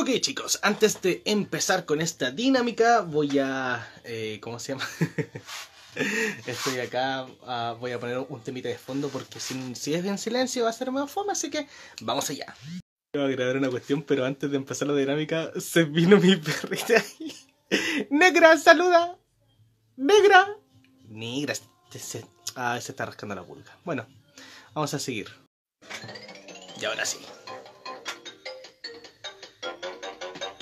Ok chicos, antes de empezar con esta dinámica voy a... Eh, ¿Cómo se llama? Estoy acá, ah, voy a poner un temita de fondo porque si, si es en silencio va a ser medio fome, así que vamos allá. Voy a grabar una cuestión, pero antes de empezar la dinámica se vino mi perrita ahí. ¡Negra, saluda! ¡Negra! Negra, se, se- ah, se está rascando la pulga. Bueno, vamos a seguir. Y ahora sí.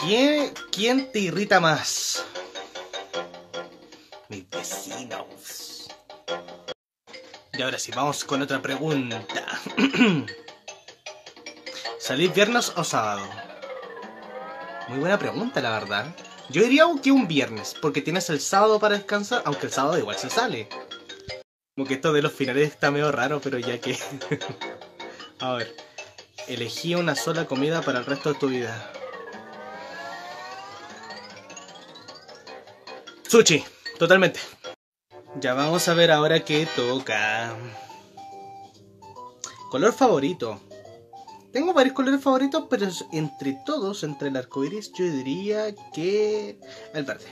¿Quién, quién te irrita más? Mis vecinos. Y ahora sí, vamos con otra pregunta. ¿Salir viernes o sábado? Muy buena pregunta, la verdad. Yo diría que un viernes, porque tienes el sábado para descansar, aunque el sábado igual se sale. Como que esto de los finales está medio raro, pero ya que... A ver. Elegí una sola comida para el resto de tu vida. Sushi, totalmente. Ya vamos a ver ahora qué toca. Color favorito. Tengo varios colores favoritos, pero entre todos, entre el arco iris, yo diría que el verde.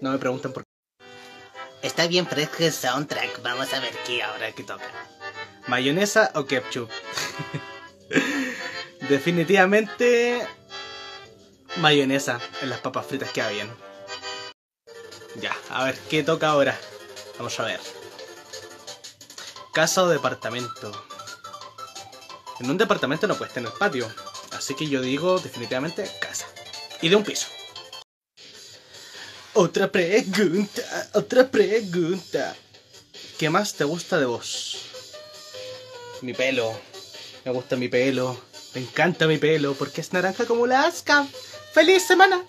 No me pregunten por qué. Está bien fresco el soundtrack. Vamos a ver qué ahora que toca. ¿Mayonesa o ketchup? Definitivamente mayonesa en las papas fritas queda bien. Ya, a ver, ¿qué toca ahora? Vamos a ver. Casa o departamento. En un departamento no puedes tener patio. Así que yo digo definitivamente casa. Y de un piso. Otra pregunta, otra pregunta. ¿Qué más te gusta de vos? Mi pelo. Me gusta mi pelo. Me encanta mi pelo porque es naranja como la asca. ¡Feliz semana!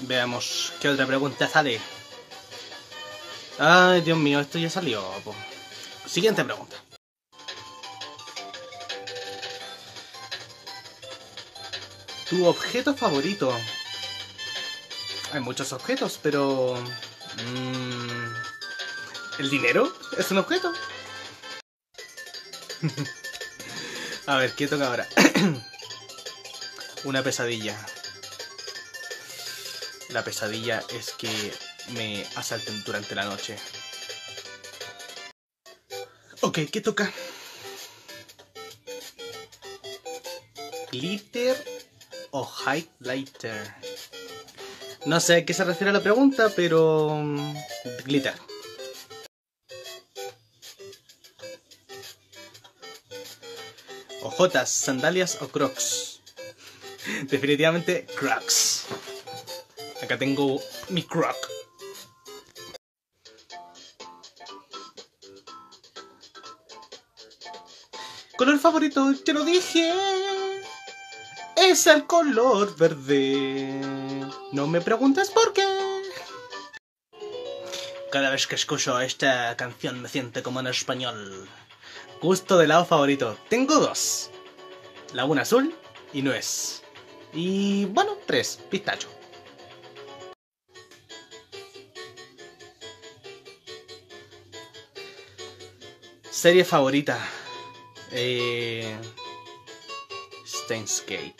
Veamos qué otra pregunta sale. Ay, Dios mío, esto ya salió. po. Siguiente pregunta. Tu objeto favorito. Hay muchos objetos, pero... mm, ¿El dinero es un objeto? A ver, ¿qué toca ahora? Una pesadilla. La pesadilla es que me asalten durante la noche. Ok, ¿qué toca? Glitter o highlighter. No sé a qué se refiere la pregunta, pero... mm, Glitter. Ojotas, sandalias o crocs. Definitivamente crocs. Acá tengo mi croc. Color favorito, te lo dije. Es el color verde. No me preguntes por qué. Cada vez que escucho esta canción me siento como en español. Gusto de helado favorito. Tengo dos. Laguna azul y nuez. Y bueno, tres. Pistacho. Serie favorita. Eh... Steins Gate.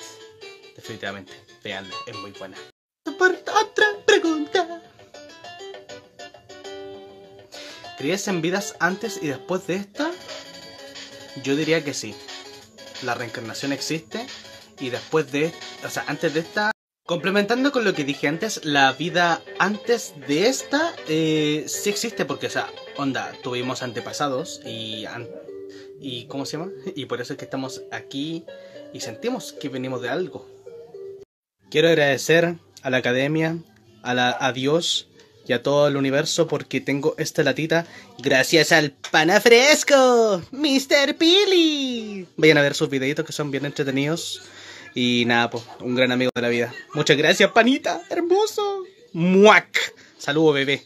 Definitivamente. Veanla, es muy buena. Por otra pregunta. ¿Crees en vidas antes y después de esta? Yo diría que sí. La reencarnación existe y después de, o sea, antes de esta, complementando con lo que dije antes, la vida antes de esta eh, sí existe porque, o sea, onda, tuvimos antepasados y an- y ¿cómo se llama? Y por eso es que estamos aquí y sentimos que venimos de algo. Quiero agradecer a la academia, a, la, a Dios y a todo el universo porque tengo esta latita gracias al pana fresco, Mr. Pili. Vayan a ver sus videitos que son bien entretenidos. Y nada, pues, un gran amigo de la vida. Muchas gracias, panita, hermoso. Muac. Saludo, bebé.